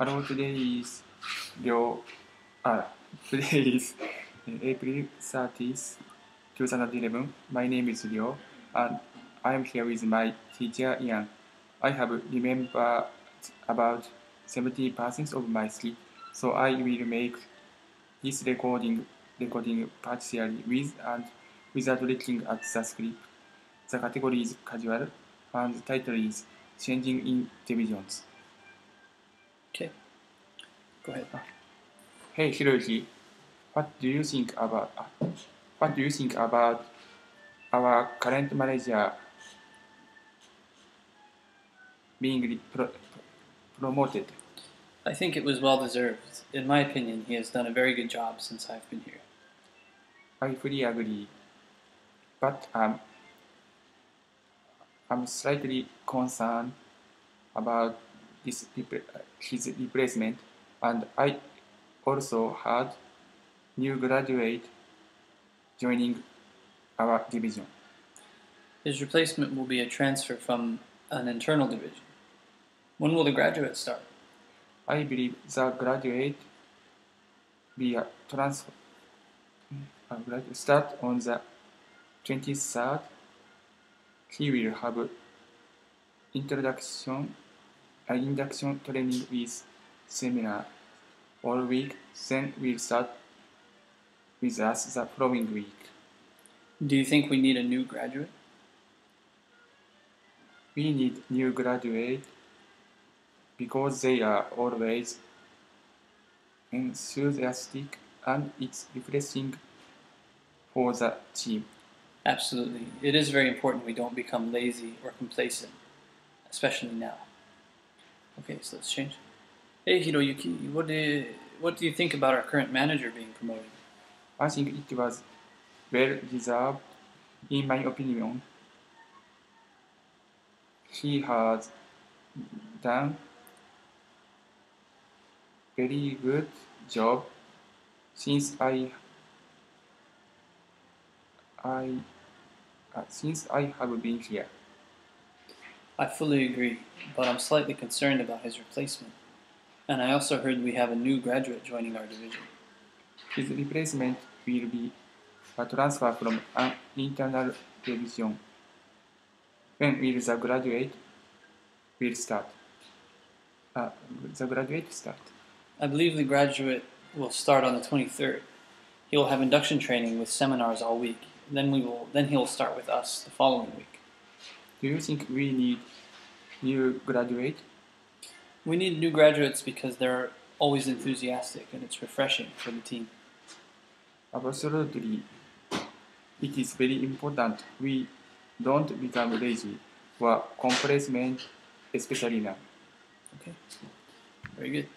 Hello, today is Ryo. Uh, today is uh, April 30th, 2011. My name is Ryo, and I am here with my teacher Ian. I have remembered about 70% of my sleep, so I will make this recording recording partially with and without looking at the script. The category is casual, and the title is Changing in Divisions. Okay. Go ahead. Hey Hiroshi, what do you think about uh, what do you think about our current manager being pro- promoted? I think it was well deserved. In my opinion, he has done a very good job since I've been here. I fully agree, but um, I'm slightly concerned about this uh, his replacement, and I also had new graduate joining our division. His replacement will be a transfer from an internal division. When will the graduate start? I believe the graduate be a transfer uh, grad- start on the 23rd. He will have introduction uh, induction training with seminar all week. Then we'll start with us the following week. Do you think we need a new graduate? We need new graduate because they are always enthusiastic and it's refreshing for the team. Absolutely. It is very important we don't become lazy or complacent, especially now. Okay, so let's change. Hey Hiroyuki, what do you, what do you think about our current manager being promoted? I think it was well deserved, in my opinion. He has done very good job since I I uh, since I have been here. I fully agree, but I'm slightly concerned about his replacement. And I also heard we have a new graduate joining our division. His replacement will be a transfer from an internal division. When will the graduate will start? Uh, the graduate start. I believe the graduate will start on the 23rd. He will have induction training with seminars all week. Then we will then he'll start with us the following week. Do you think we need new graduate? We need new graduates because they're always enthusiastic and it's refreshing for the team. Absolutely. It is very important we don't become lazy or complacent, especially now. Okay. Very good.